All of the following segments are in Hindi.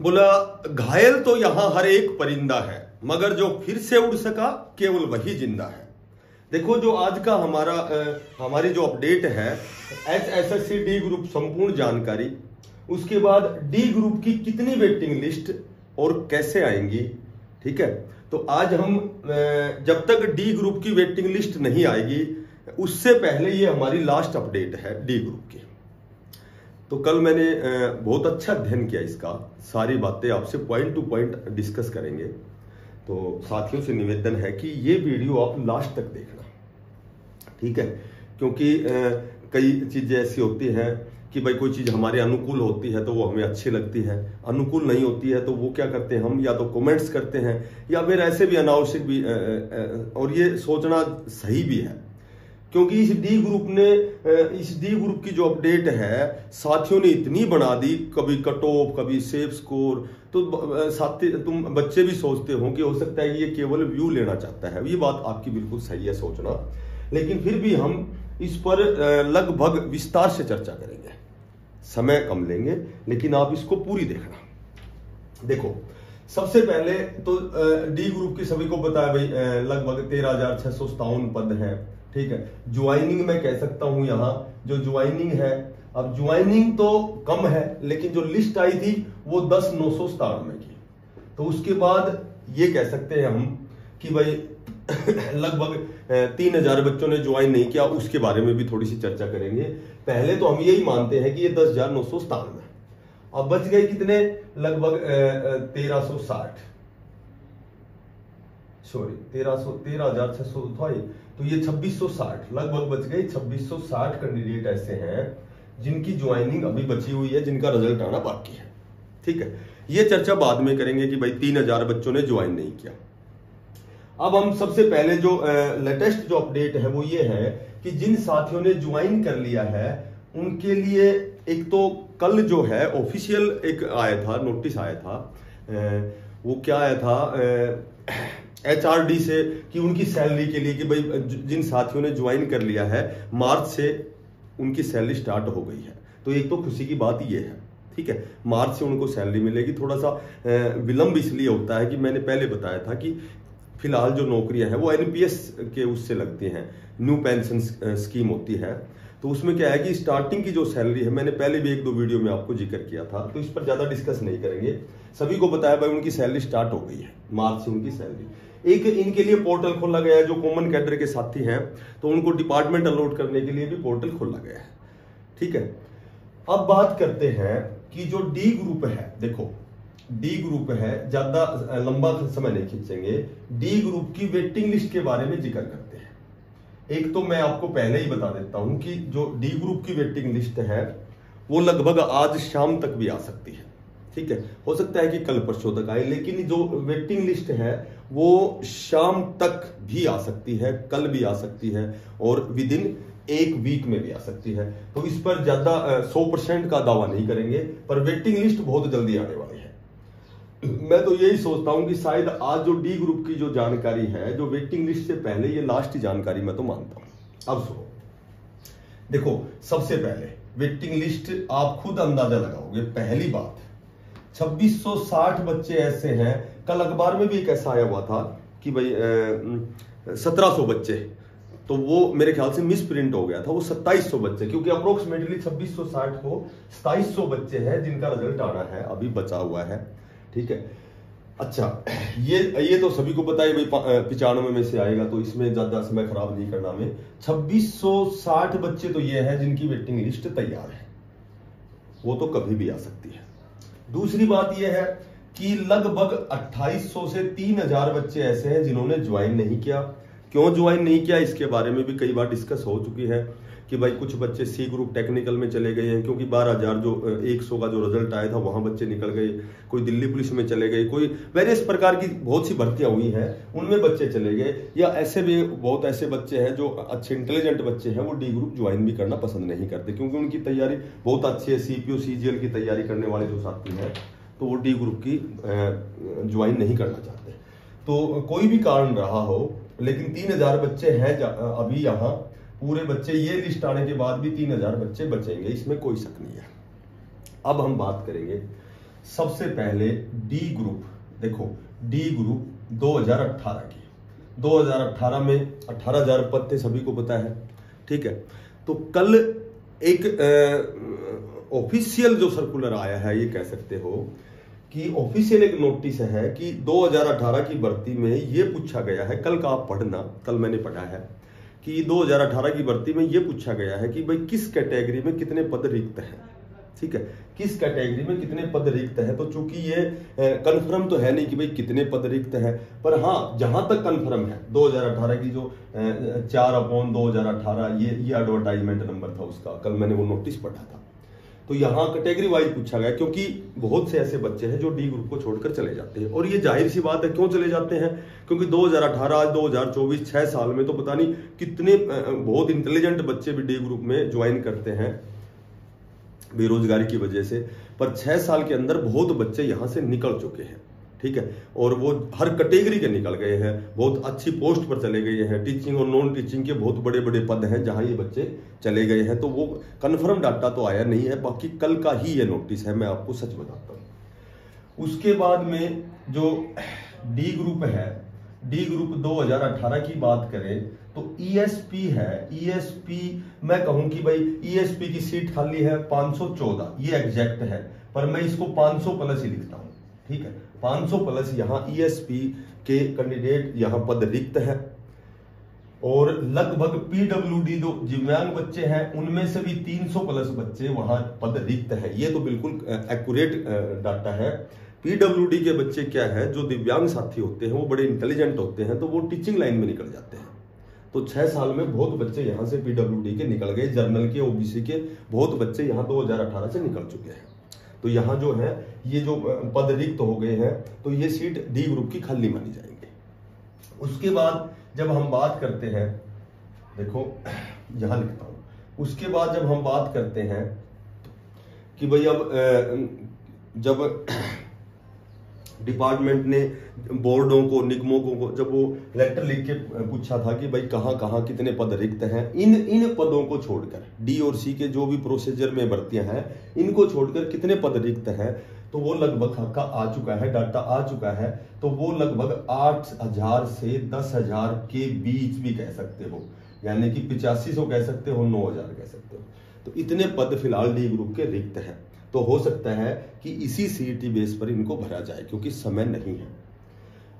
बोला घायल तो यहाँ हर एक परिंदा है मगर जो फिर से उड़ सका केवल वही ज़िंदा है। देखो जो आज का हमारा अ, हमारी जो अपडेट है H S S C D group संपूर्ण जानकारी उसके बाद डी ग्रुप की कितनी वेटिंग लिस्ट और कैसे आएँगी ठीक है? तो आज हम जब तक डी ग्रुप की वेटिंग लिस्ट नहीं आएगी उससे पहले ये हमारी लास्ट अपडेट है डी ग्रुप की। तो कल मैंने बहुत अच्छा अध्ययन किया इसका। सारी बातें आपसे पॉइंट टू पॉइंट डिस्कस करेंगे। तो साथियों से निवेदन है कि ये वीडियो आप लास्ट तक देखना। ठीक है? क्योंकि कई चीज़ें ऐसी होती हैं कि भाई कोई चीज़ हमारे अनुकूल होती है तो वो हमें अच्छी लगती है। अनुकूल नहीं होती है तो वो क्या करते हैं हम? या तो कमेंट्स करते हैं, या फिर ऐसे भी अनावश्यक भी और ये सोचना सही भी है। क्योंकि इस डी ग्रुप ने इस डी ग्रुप की जो अपडेट है, साथियों ने इतनी बना दी, कभी कट ऑफ़ कभी सेफ़ स्कोर तो साथी, तुम बच्चे भी सोचते हो कि हो सकता है ये केवल व्यू लेना चाहता है। ये बात आपकी बिल्कुल सही है सोचना। लेकिन फिर भी हम इस पर लगभग विस्तार से चर्चा करेंगे। समय कम लेंगे, लेकिन आप इसको पूरी देखना। देखो, सबसे पहले तो डी ग्रुप की सभी को बताया भाई लगभग तेरह हज़ार छह सौ सतावन पद है। ठीक है? ज्वाइनिंग मैं कह सकता हूँ यहाँ, जो ज्वाइनिंग है, अब ज्वाइनिंग तो कम है, लेकिन जो लिस्ट आई थी, वो दस नौ सौ सतानवे की तो उसके बाद ये कह सकते हैं हम कि भाई, लगभग तीन हज़ार बच्चों ने ज्वाइन नहीं किया, उसके बारे में भी थोड़ी सी चर्चा करेंगे। पहले तो हम यही मानते हैं कि ये दस हज़ार नौ सौ सतानवे अब बच गए कितने? लगभग तेरह सौ साठ। सॉरी तेरह सौ, तेरह हज़ार छह सौ तो ये छब्बीस सौ साठ, लगभग बच गए छब्बीस सौ साठ कैंडिडेट ऐसे हैं, जिनकी ज्वाइनिंग अभी बची हुई है, जिनका रिज़ल्ट आना बाकी है। ठीक है? ये चर्चा बाद में करेंगे कि भाई तीन हज़ार बच्चों ने ज्वाइन नहीं किया। अब हम सबसे पहले जो लेटेस्ट जो अपडेट है, वो ये है कि जिन साथियों ने ज्वाइन कर लिया है, उनके लिए एक तो कल जो है ऑफिशियल एक आया था नोटिस आया था। वो क्या आया था? एच आर डी से कि उनकी सैलरी के लिए कि भाई, जिन साथियों ने ज्वाइन कर लिया है, मार्च से उनकी सैलरी स्टार्ट हो गई है। तो एक तो खुशी की बात ये है, ठीक है? मार्च से उनको सैलरी मिलेगी। थोड़ा सा विलंब इसलिए होता है कि मैंने पहले बताया था कि फ़िलहाल जो नौकरियाँ हैं, वो एनपीएस के उससे लगती हैं। न्यू पेंशन स्कीम होती है। तो उसमें क्या है कि स्टार्टिंग की जो सैलरी है, मैंने पहले भी एक दो वीडियो में आपको ज़िक्र किया था तो इस पर ज़्यादा डिस्कस नहीं करेंगे। सभी को बताया भाई उनकी सैलरी स्टार्ट हो गई है, मार्च से उनकी सैलरी एक इनके लिए पोर्टल खोला गया है, जो कॉमन कैडर के साथी हैं तो उनको डिपार्टमेंट अलॉट करने के लिए भी पोर्टल खोला गया है। ठीक है? अब बात करते हैं कि जो डी ग्रुप है, देखो डी ग्रुप है, ज़्यादा लंबा समय नहीं खींचेंगे। डी ग्रुप की वेटिंग लिस्ट के बारे में ज़िक्र करते हैं। एक तो मैं आपको पहले ही बता देता हूँ कि जो डी ग्रुप की वेटिंग लिस्ट है, वो लगभग आज शाम तक भी आ सकती है। ठीक है? हो सकता है कि कल परसों तक आए, लेकिन जो वेटिंग लिस्ट है, वो शाम तक भी आ सकती है, कल भी आ सकती है, और विद इन एक वीक में भी आ सकती है। तो इस पर ज़्यादा सौ परसेंट का दावा नहीं करेंगे, पर वेटिंग लिस्ट बहुत जल्दी आने वाली मैं तो यही सोचता हूँ कि शायद आज जो डी ग्रुप की जो जानकारी है, जो वेटिंग लिस्ट से पहले, ये लास्ट जानकारी मैं तो मानता हूँ। अब सुनो। देखो, सबसे पहले वेटिंग लिस्ट आप खुद अंदाज़ा लगाओगे, पहली बात 2660 बच्चे ऐसे हैं, कल अखबार में भी एक ऐसा आया हुआ था कि भाई सत्रह सौ बच्चे तो वो मेरे ख्याल से मिस प्रिंट हो गया था, वो 2700 बच्चे, क्योंकि अप्रोक्सीमेटली 2660 को 2700 बच्चे हैं जिनका रिज़ल्ट आना है, अभी बचा हुआ है। ठीक है? अच्छा ये ये तो सभी को पता है पिचानवे में से आएगा तो इसमें ज़्यादा समय खराब नहीं करना में 2660 बच्चे तो ये है जिनकी वेटिंग लिस्ट तैयार है। वो तो कभी भी आ सकती है। दूसरी बात यह है कि लगभग 2800 से 3000 बच्चे ऐसे हैं जिन्होंने ज्वाइन नहीं किया। क्यों ज्वाइन नहीं किया, इसके बारे में भी कई बार डिस्कस हो चुकी है। कि भाई कुछ बच्चे सी ग्रुप टेक्निकल में चले गए हैं, क्योंकि बारह हज़ार जो एक सौ का जो रिज़ल्ट आया था, वहाँ बच्चे निकल गए, कोई दिल्ली पुलिस में चले गए, कोई वेरियस प्रकार की बहुत सी भर्तियाँ हुई हैं, उनमें बच्चे चले गए, या ऐसे भी बहुत ऐसे बच्चे हैं जो अच्छे इंटेलिजेंट बच्चे हैं, वो डी ग्रुप ज्वाइन भी करना पसंद नहीं करते, क्योंकि उनकी तैयारी बहुत अच्छी है सीपीओ सीजीएल की तैयारी करने वाले जो साथी हैं तो वो डी ग्रुप की ज्वाइन नहीं करना चाहते। तो कोई भी कारण रहा हो, लेकिन तीन हज़ार बच्चे हैं अभी यहाँ पूरे बच्चे, ये लिस्ट आने के बाद भी तीन हज़ार बच्चे बचेंगे, इसमें कोई शक नहीं है। अब हम बात करेंगे सबसे पहले डी ग्रुप देखो डी ग्रुप 2018 की। 2018 में 18000 पद थे सभी को पता है, ठीक है? तो कल एक ऑफिशियल जो सर्कुलर आया है, ये कह सकते हो कि ऑफिशियल एक नोटिस है कि 2018 की भर्ती में ये पूछा गया है, कल का आप पढ़ना, कल मैंने पढ़ा है। कि 2018 की भर्ती में ये पूछा गया है कि भाई किस कैटेगरी में कितने पद रिक्त हैं? ठीक है? किस कैटेगरी में कितने पद रिक्त है? तो चूँकि ये कंफर्म तो है नहीं कि भाई कितने पद रिक्त है, पर हाँ जहाँ तक कंफर्म है 2018 की जो चार अपॉन 2018 ये ये एडवर्टाइजमेंट नंबर था उसका। कल मैंने वो नोटिस पढ़ा था। तो यहाँ कैटेगरी वाइज पूछा गया, क्योंकि बहुत से ऐसे बच्चे हैं जो डी ग्रुप को छोड़कर चले जाते हैं। और ये ज़ाहिर सी बात है, क्यों चले जाते हैं? क्योंकि 2018 आज 2024 छह साल में तो पता नहीं कितने बहुत इंटेलिजेंट बच्चे भी डी ग्रुप में ज्वाइन करते हैं बेरोजगारी की वजह से। पर छह साल के अंदर बहुत बच्चे यहाँ से निकल चुके हैं। ठीक है? और वो हर कैटेगरी के निकल गए हैं, बहुत अच्छी पोस्ट पर चले गए हैं। टीचिंग और नॉन टीचिंग के बहुत बड़े बड़े पद हैं जहाँ ये बच्चे चले गए हैं। तो वो कंफर्म डाटा तो आया नहीं है, बाकी कल का ही ये नोटिस है, मैं आपको सच बताता हूँ। उसके बाद में जो डी ग्रुप है डी ग्रुप 2018 की बात करें तो ईएसपी e है। ईएसपी e मैं कहूँ कि भाई ईएसपी e की सीट खाली है 514 ये एग्जैक्ट है। पर मैं इसको 500 प्लस ही लिखता हूँ, ठीक है? 500 प्लस यहाँ ईएसपी के कैंडिडेट यहाँ पद रिक्त है। और लगभग पीडब्ल्यूडी जो दिव्यांग बच्चे हैं, उनमें से भी 300 प्लस बच्चे वहाँ पद रिक्त है। ये तो बिल्कुल एक्यूरेट डाटा है। पीडब्ल्यूडी के बच्चे क्या है, जो दिव्यांग साथी होते हैं, वो बड़े इंटेलिजेंट होते हैं तो वो टीचिंग लाइन में निकल जाते हैं। तो छह साल में बहुत बच्चे यहाँ से पीडब्ल्यूडी के निकल गए, जर्नल के ओबीसी के, बहुत बच्चे यहाँ 2018 से निकल चुके हैं। तो यहाँ जो है ये जो पद रिक्त हो गए हैं तो ये सीट डी ग्रुप की खाली मानी जाएँगे। उसके बाद जब हम बात करते हैं, देखो, यहाँ लिखता हूँ, उसके बाद जब हम बात करते हैं कि भाई अब जब डिपार्टमेंट ने बोर्डों को, निगमों को जब वो लेटर लिख के पूछा था कि भाई कहाँ कहाँ कितने पद रिक्त हैं, इन इन पदों को छोड़कर, डी और सी के जो भी प्रोसीजर में भर्तियाँ हैं, इनको छोड़कर कितने पद रिक्त हैं तो वो लगभग का आ चुका है, डाटा आ चुका है तो वो लगभग आठ हज़ार से दस हज़ार के बीच भी कह सकते हो। यानी कि पिचासी सौ कह सकते हो, नौ हज़ार कह सकते हो। तो इतने पद फ़िलहाल डी ग्रुप के रिक्त हैं। तो हो सकता है कि इसी सीईटी बेस पर इनको भरा जाए, क्योंकि समय नहीं है।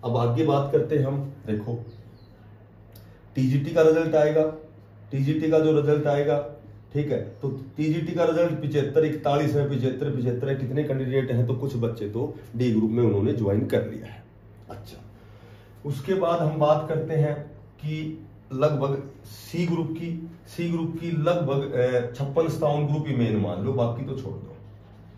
अब आगे बात करते हैं हम। देखो टीजीटी का रिज़ल्ट आएगा। टीजीटी का जो रिज़ल्ट आएगा ठीक है? तो टीजीटी का रिज़ल्ट पिछहत्तर इकतालीस है पिछहत्तर पिछहत्तर है कितने कैंडिडेट हैं? तो कुछ बच्चे तो डी ग्रुप में उन्होंने ज्वाइन कर लिया है। अच्छा। उसके बाद हम बात करते हैं कि लगभग सी ग्रुप की सी ग्रुप की लगभग छप्पन सतावन ग्रुप ही मेन मान लो, बाकी तो छोड़ दो।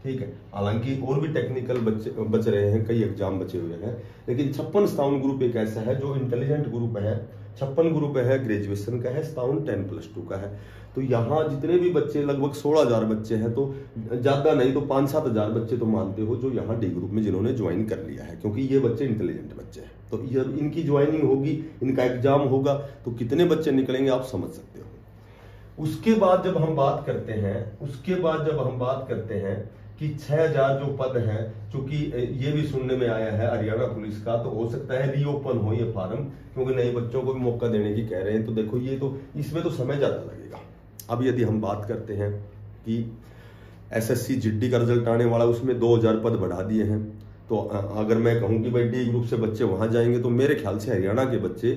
ठीक है? हालाँकि और भी टेक्निकल बच बच रहे हैं, कई एग्ज़ाम बचे हुए हैं, लेकिन छप्पन सतावन ग्रुप एक ऐसा है जो इंटेलिजेंट ग्रुप है। छप्पन ग्रुप है ग्रेजुएशन का है सतावन टेन प्लस टू का है। तो यहाँ जितने भी बच्चे, लगभग सोलह हज़ार बच्चे हैं तो ज़्यादा नहीं तो पाँच सात हज़ार बच्चे तो मानते हो जो यहाँ डी ग्रुप में जिन्होंने ज्वाइन कर लिया है, क्योंकि ये बच्चे इंटेलिजेंट बच्चे हैं। तो जब इनकी ज्वाइनिंग होगी, इनका एग्ज़ाम होगा तो कितने बच्चे निकलेंगे आप समझ सकते हो। उसके बाद जब हम बात करते हैं, उसके बाद जब हम बात करते हैं कि 6000 जो पद हैं, चूँकि ये भी सुनने में आया है हरियाणा पुलिस का तो हो सकता है रीओपन हो ये फार्म, क्योंकि नए बच्चों को भी मौका देने की कह रहे हैं। तो देखो, ये तो इसमें तो समय ज़्यादा लगेगा। अब यदि हम बात करते हैं कि एसएससी जिड्डी का रिज़ल्ट आने वाला, उसमें 2000 पद बढ़ा दिए हैं। तो अगर मैं कहूँ कि भाई डी ग्रुप से बच्चे वहाँ जाएँगे तो मेरे ख्याल से हरियाणा के बच्चे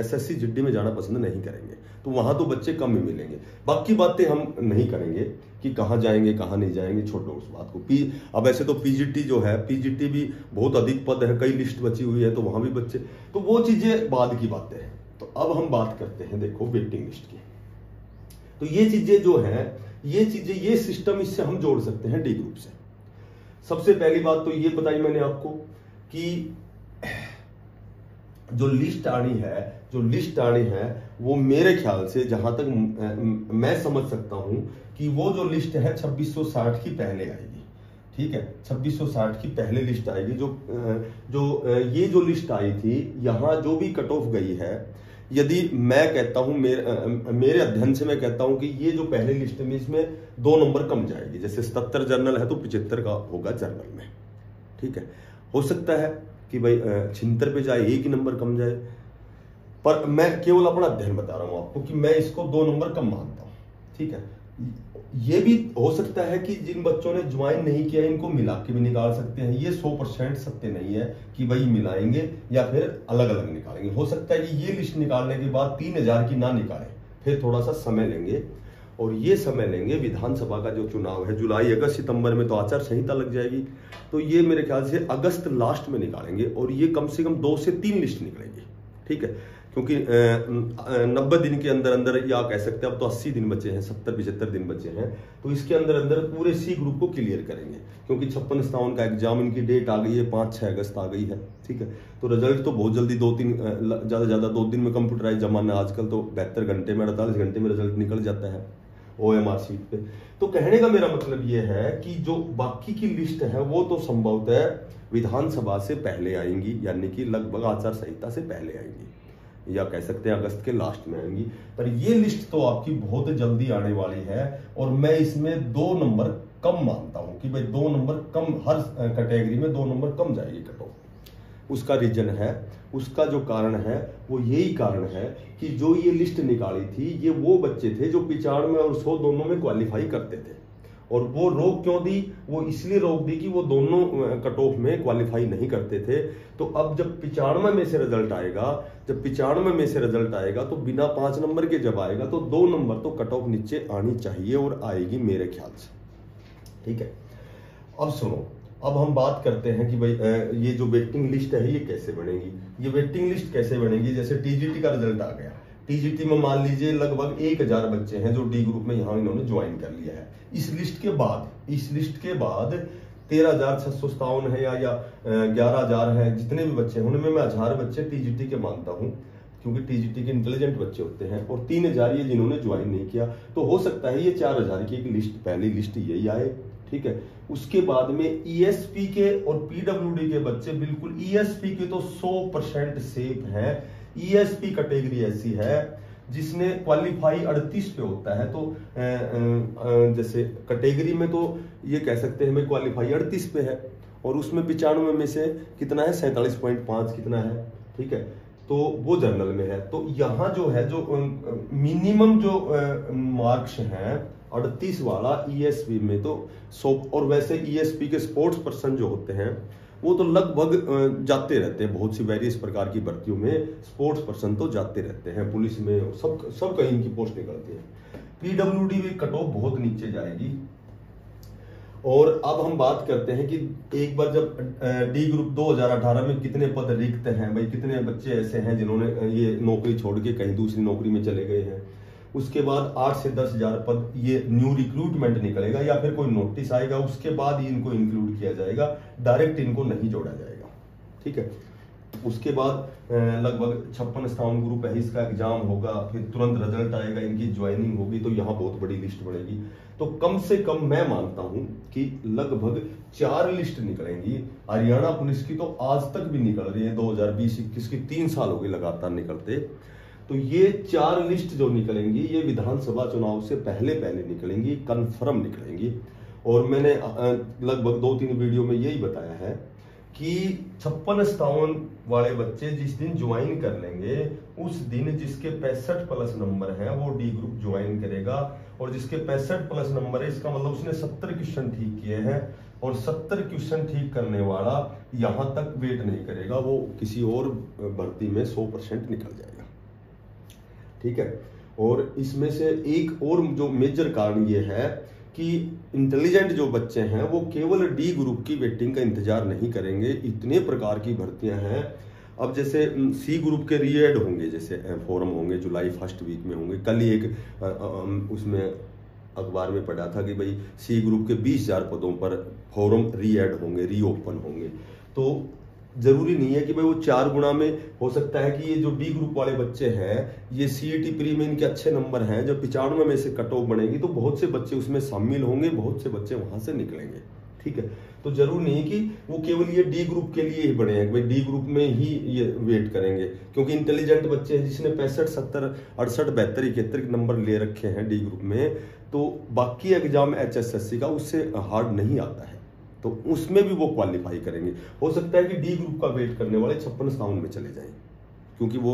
एसएससी जिड्डी में जाना पसंद नहीं करेंगे। तो वहाँ तो बच्चे कम ही मिलेंगे। बाकी बातें हम नहीं करेंगे कि कहाँ जाएँगे, कहाँ नहीं जाएँगे, छोड़ो उस बात को। पी, अब ऐसे तो पीजीटी जो है, पीजीटी भी बहुत अधिक पद है, कई लिस्ट बची हुई है तो वहाँ भी बच्चे तो वो चीज़ें बाद की बातें हैं। तो अब हम बात करते हैं, देखो, वेटिंग लिस्ट की। तो ये चीज़ें जो है, ये चीज़ें, ये सिस्टम इससे हम जोड़ सकते हैं डी ग्रुप से। सबसे पहली बात तो ये बताई मैंने आपको कि जो लिस्ट आनी है, जो लिस्ट आनी है, वो मेरे ख्याल से जहाँ तक मैं समझ सकता हूँ कि वो जो लिस्ट है 2660 की पहले आएगी। ठीक है? 2660 की पहले लिस्ट आएगी। जो जो ये जो लिस्ट आई थी, यहाँ जो भी कट ऑफ़ गई है यदि मैं कहता हूँ, मेरे मेरे अध्ययन से मैं कहता हूँ कि ये जो पहली लिस्ट में इसमें दो नंबर कम जाएगी। जैसे सतर जर्नल है तो पिछहत्तर का होगा जर्नल में। ठीक है? हो सकता है कि भाई छिंतर पे जाए, एक ही नंबर कम जाए। पर मैं केवल अपना अध्ययन बता रहा हूँ आपको कि मैं इसको दो नंबर कम मानता हूँ। ठीक है? ये भी हो सकता है कि जिन बच्चों ने ज्वाइन नहीं किया, इनको मिला के भी निकाल सकते हैं। ये सौ परसेंट सत्य नहीं है कि भाई मिलाएँगे या फिर अलग अलग निकालेंगे। हो सकता है कि ये लिस्ट निकालने के बाद तीन हज़ार की ना निकाले, फिर थोड़ा सा समय लेंगे और ये समय लेंगे विधानसभा का जो चुनाव है, जुलाई, अगस्त, सितंबर में तो आचार संहिता लग जाएगी। तो ये मेरे ख्याल से अगस्त लास्ट में निकालेंगे और ये कम से कम दो से तीन लिस्ट निकलेंगी। ठीक है? क्योंकि नब्बे दिन के अंदर अंदर या कह सकते हैं, अब तो अस्सी दिन बचे हैं, सत्तर, पिछहत्तर दिन बचे हैं तो इसके अंदर अंदर पूरे सी ग्रुप को क्लियर करेंगे, क्योंकि छप्पन स्थावन का एग्ज़ाम इनकी डेट आ गई है, पाँच, छह अगस्त आ गई है, ठीक है? तो रिज़ल्ट तो बहुत जल्दी दो तीन ज़्यादा ज़्यादा दो दिन में कंप्यूटराइज जमाना है, आजकल तो बेहतर घंटे में, अड़तालीस घंटे में रिज़ल्ट निकल जाता है ओ एम आर सीट पे। तो कहने का मेरा मतलब ये है कि जो बाकी की लिस्ट है, वो तो संभवतः विधानसभा से पहले आएँगी, यानी कि लगभग आचार संहिता से पहले आएँगी। या कह सकते हैं अगस्त के लास्ट में आएँगी। पर ये लिस्ट तो आपकी बहुत जल्दी आने वाली है और मैं इसमें दो नंबर कम मानता हूँ कि भाई दो नंबर कम हर कैटेगरी में दो नंबर कम जाएगी कट उसका रीजन है, उसका जो कारण है, वो यही कारण है कि जो ये लिस्ट निकाली थी, ये वो बच्चे थे जो पिछाड़ में और सौ दोनों में क्वालिफाई करते थे। और वो रोक क्यों दी? वो इसलिए रोक दी कि वो दोनों कट ऑफ़ में क्वालिफाई नहीं करते थे। तो अब जब पिचानवे में से रिज़ल्ट आएगा, जब पिचानवे में से रिज़ल्ट आएगा तो बिना पाँच नंबर के जब आएगा तो दो नंबर तो कट ऑफ़ नीचे आनी चाहिए और आएगी मेरे ख्याल से। ठीक है? अब सुनो, अब हम बात करते हैं कि भाई ये जो वेटिंग लिस्ट है, ये कैसे बनेगी? ये वेटिंग लिस्ट कैसे बनेगी? जैसे टीजीटी का रिज़ल्ट आ गया। टीजीटी में मान लीजिए लगभग एक हज़ार बच्चे हैं जो डी ग्रुप में यहाँ इन्होंने ज्वाइन कर लिया है। इस लिस्ट के बाद, इस लिस्ट के बाद तेरह हज़ार छह सौ सतावन है या या ग्यारह हज़ार है, जितने भी बच्चे हैं, उनमें मैं हज़ार बच्चे टीजीटी के मानता हूँ, क्योंकि टीजीटी के इंटेलिजेंट बच्चे होते हैं और तीन हज़ार ये जिन्होंने ज्वाइन नहीं किया तो हो सकता है ये चार हज़ार की एक लिस्ट पहली लिस्ट यही आए, ठीक है? उसके बाद में ईएसपी e के और पीडब्ल्यूडी के बच्चे बिल्कुल ईएसपी e के तो 100 परसेंट सेफ़ हैं। ईएसपी कैटेगरी ऐसी है जिसने क्वालिफाई 38 पे होता है। तो जैसे कैटेगरी में तो ये कह सकते हैं मैं क्वालिफाई 38 पे है। और उसमें पिचानवे में से कितना है? सैतालीस पॉइंट पाँच कितना है? ठीक है? तो वो जर्नल में है। तो यहाँ जो है, जो मिनिमम जो मार्क्स हैं, अड़तीस वाला ईएसपी e में तो सो, और वैसे ईएसपी e के स्पोर्ट्स पर्सन जो होते हैं वो तो लगभग जाते रहते हैं। बहुत सी वेरियस प्रकार की भर्तियों में स्पोर्ट्स पर्सन तो जाते रहते हैं। पुलिस में सब सब कहीं इनकी पोस्ट निकलती है। पीडब्ल्यूडी भी कट ऑफ़ बहुत नीचे जाएगी। और अब हम बात करते हैं कि एक बार जब डी ग्रुप 2018 में कितने पद रिक्त हैं? भाई, कितने बच्चे ऐसे हैं जिन्होंने ये नौकरी छोड़ के कहीं दूसरी नौकरी में चले गए हैं? उसके बाद आठ से दस हज़ार पद ये न्यू रिक्रूटमेंट निकलेगा या फिर कोई नोटिस आएगा, उसके बाद ही इनको इंक्लूड किया जाएगा डायरेक्ट इनको नहीं जोड़ा जाएगा। ठीक है? उसके बाद लगभग छप्पन स्थान ग्रुप है, इसका एग्ज़ाम होगा, फिर तुरंत रिज़ल्ट आएगा, इनकी ज्वाइनिंग होगी तो यहाँ बहुत बड़ी लिस्ट बनेगी तो कम से कम मैं मानता हूँ कि लगभग चार लिस्ट निकलेंगी। हरियाणा पुलिस की तो आज तक भी निकल रही है 2020-21 की तीन साल हो गए लगातार निकलते। तो ये चार लिस्ट जो निकलेंगी, ये विधानसभा चुनाव से पहले पहले निकलेंगी कन्फर्म निकलेंगी। और मैंने लगभग दो तीन वीडियो में यही बताया है कि छप्पन स्थावन वाले बच्चे जिस दिन ज्वाइन कर लेंगे, उस दिन जिसके पैंसठ प्लस नंबर है, वो डी ग्रुप ज्वाइन करेगा। और जिसके पैंसठ प्लस नंबर है, इसका मतलब उसने सत्तर क्वेश्चन ठीक किए हैं। और सत्तर क्वेश्चन ठीक करने वाला यहाँ तक वेट नहीं करेगा, वो किसी और भर्ती में सौ परसेंट निकल जाएगा। ठीक है? और इसमें से एक और जो मेजर कारण ये है कि इंटेलिजेंट जो बच्चे हैं, वो केवल डी ग्रुप की वेटिंग का इंतज़ार नहीं करेंगे, इतने प्रकार की भर्तियाँ हैं। अब जैसे सी ग्रुप के रीएड होंगे, जैसे फॉरम होंगे, जुलाई फ़र्स्ट वीक में होंगे, कल ही एक उसमें अखबार में पढ़ा था कि भाई सी ग्रुप के बीस हज़ार पदों पर फॉरम रीएड होंगे रीओपन होंगे। तो ज़रूरी नहीं है कि भाई वो चार गुना में हो सकता है कि ये जो डी ग्रुप वाले बच्चे हैं, ये सी टी प्री में इनके अच्छे नंबर हैं, जब पिचानवे में से कट ऑफ़ बनेगी तो बहुत से बच्चे उसमें शामिल होंगे, बहुत से बच्चे वहाँ से निकलेंगे। ठीक है? तो ज़रूर नहीं कि वो केवल ये डी ग्रुप के लिए ही बने हैं भाई डी ग्रुप में ही ये वेट करेंगे। क्योंकि इंटेलिजेंट बच्चे हैं जिसने पैंसठ, सत्तर, अड़सठ बेहतर इकहत्तर नंबर ले रखे हैं डी ग्रुप में तो बाकी एग्ज़ाम एचएसएससी का उससे हार्ड नहीं आता है। तो उसमें भी वो क्वालिफाई करेंगे। हो सकता है कि डी ग्रुप का वेट करने वाले छप्पन साउंड में चले जाएँ, क्योंकि वो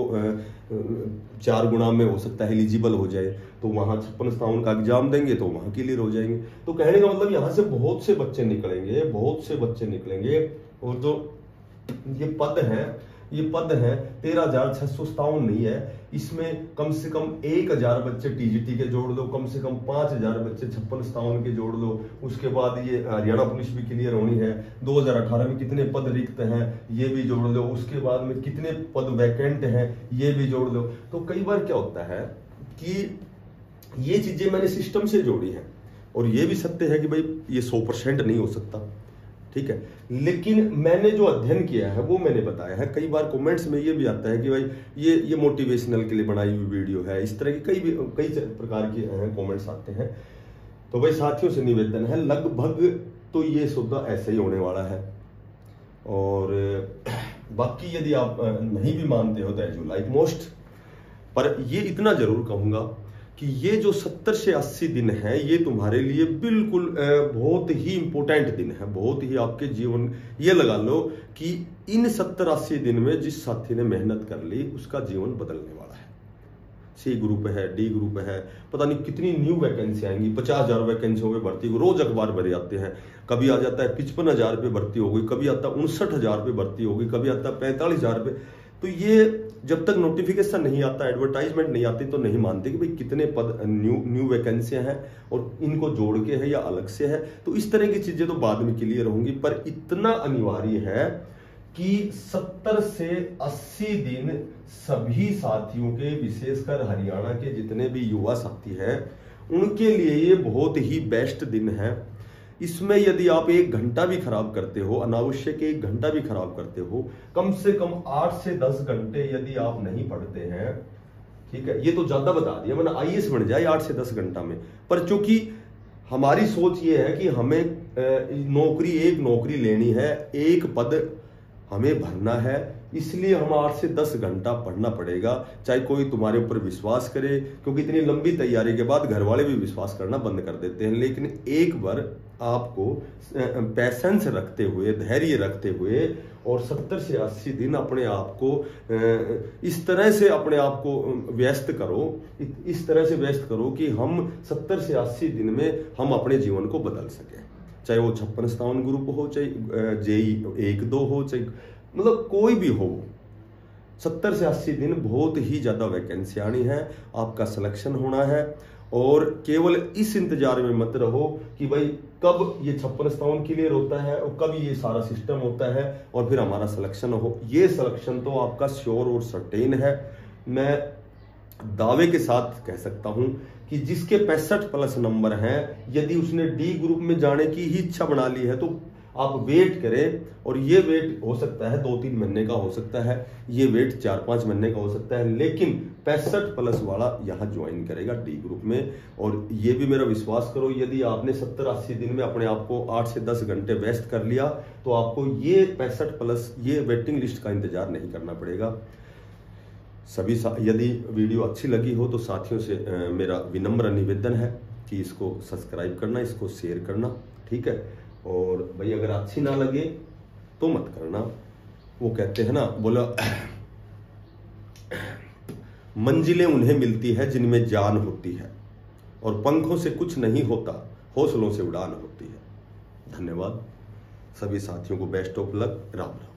चार गुणा में हो सकता है एलिजिबल हो जाए तो वहाँ छप्पन साउंड का एग्ज़ाम देंगे तो वहाँ क्लियर हो जाएँगे। तो कहने का मतलब यहाँ से बहुत से बच्चे निकलेंगे, बहुत से बच्चे निकलेंगे, और जो ये पद हैं ये पद है तेरह हज़ार छह सौ नहीं है। इसमें कम से कम एक हज़ार बच्चे टीजीटी के जोड़ लो, कम से कम पाँच हज़ार बच्चे छप्पन सतावन के जोड़ लो। उसके बाद ये हरियाणा पुलिस भी क्लियर होनी है। 2018 में कितने पद रिक्त हैं, ये भी जोड़ लो। उसके बाद में कितने पद वैकेंट हैं, ये भी जोड़ लो। तो कई बार क्या होता है कि ये चीज़ें मैंने सिस्टम से जोड़ी है और ये भी सत्य है कि भाई ये सौ परसेंट नहीं हो सकता। ठीक है? लेकिन मैंने जो अध्ययन किया है, वो मैंने बताया है। कई बार कमेंट्स में ये भी आता है कि भाई, ये ये मोटिवेशनल के लिए बनाई हुई वीडियो है। इस तरह की कई कई प्रकार के कमेंट्स आते हैं। तो भाई, साथियों से निवेदन है, लगभग तो ये सौदा ऐसे ही होने वाला है। और, बाकी यदि आप, नहीं भी मानते हो तो एज यू लाइक मोस्ट पर ये इतना ज़रूर कहूँगा कि ये जो सत्तर से अस्सी दिन है, ये तुम्हारे लिए बिल्कुल बहुत ही इंपॉर्टेंट दिन है, बहुत ही आपके जीवन, ये लगा लो कि इन सत्तर अस्सी दिन में जिस साथी ने मेहनत कर ली, उसका जीवन बदलने वाला है। सी ग्रुप है, डी ग्रुप है, पता नहीं कितनी न्यू वैकेंसी आएँगी, पचास हज़ार वैकेंसी हो गई भर्ती रोज अखबार भरे आते हैं। कभी आ जाता है पिचपन हज़ार पे भर्ती हो गई, कभी आता है उनसठ हज़ार पे भर्ती हो गई, कभी आता है पैंतालीस हज़ार पे तो ये जब तक नोटिफिकेशन नहीं आता एडवर्टाइजमेंट नहीं आती तो नहीं मानते कि भाई कितने पद न्यू न्यू वैकेंसियाँ हैं और इनको जोड़ के है या अलग से है। तो इस तरह की चीज़ें तो बाद में क्लियर होंगी, पर इतना अनिवार्य है कि 70 से 80 दिन सभी साथियों के, विशेषकर हरियाणा के जितने भी युवा साथी हैं, उनके लिए ये बहुत ही बेस्ट दिन है। इसमें यदि आप एक घंटा भी खराब करते हो, अनावश्यक एक घंटा भी खराब करते हो, कम से कम आठ से दस घंटे यदि आप नहीं पढ़ते हैं, ठीक है, ये तो ज़्यादा बता दिया मैंने आई एस बन जाए आठ से दस घंटा में। पर चूँकि हमारी सोच ये है कि हमें नौकरी, एक नौकरी लेनी है, एक पद हमें भरना है इसलिए हम आठ से दस घंटा पढ़ना पड़ेगा। चाहे कोई तुम्हारे ऊपर विश्वास करे, क्योंकि इतनी लंबी तैयारी के बाद घर वाले भी विश्वास करना बंद कर देते हैं। लेकिन एक बार आपको पैसेंस रखते हुए, धैर्य रखते हुए और सत्तर से अस्सी दिन अपने आप को इस तरह से अपने आप को व्यस्त करो। इस तरह से व्यस्त करो कि हम सत्तर से अस्सी दिन में हम अपने जीवन को बदल सके। चाहे वो छप्पन स्थान ग्रुप हो, चाहे जेई एक दो हो, चाहे मतलब कोई भी हो, सत्तर से अस्सी दिन बहुत ही ज़्यादा वैकेंसी आनी है, आपका सिलेक्शन होना है, और केवल इस इंतज़ार में मत रहो कि भाई कब ये छप्पन स्थान क्लियर होता है और कब ये सारा सिस्टम होता है और फिर हमारा सिलेक्शन हो। ये सिलेक्शन तो आपका श्योर और सर्टेन है। मैं दावे के साथ कह सकता हूँ कि जिसके पैंसठ प्लस नंबर हैं, यदि उसने डी ग्रुप में जाने की ही इच्छा बना ली है तो आप वेट करें और ये वेट हो सकता है दो तीन महीने का हो सकता है, ये वेट चार पाँच महीने का हो सकता है, लेकिन पैंसठ प्लस वाला यहाँ ज्वाइन करेगा डी ग्रुप में। और ये भी मेरा विश्वास करो, यदि आपने सत्तर अस्सी दिन में अपने आप को आठ से दस घंटे वेस्ट कर लिया तो आपको ये पैंसठ प्लस ये वेटिंग लिस्ट का इंतज़ार नहीं करना पड़ेगा। सभी यदि वीडियो अच्छी लगी हो तो साथियों से मेरा विनम्र निवेदन है कि इसको सब्सक्राइब करना, इसको शेयर करना, ठीक है? और भाई अगर अच्छी ना लगे तो मत करना। वो कहते हैं ना, बोला, मंजिलें उन्हें मिलती है जिनमें जान होती है और पंखों से कुछ नहीं होता, हौसलों से उड़ान होती है। धन्यवाद। सभी साथियों को best of luck Ram Ram.